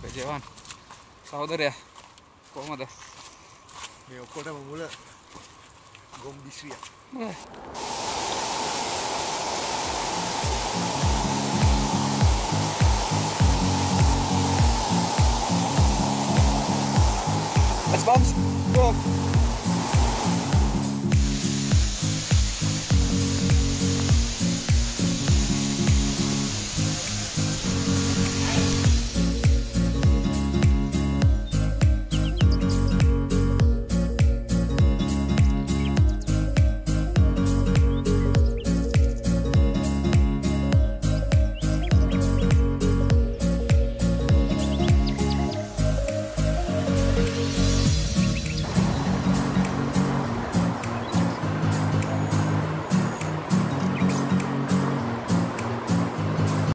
Pak Jewan. Saudara ya. Kok mau deh? Ya, kok udah mau mulai.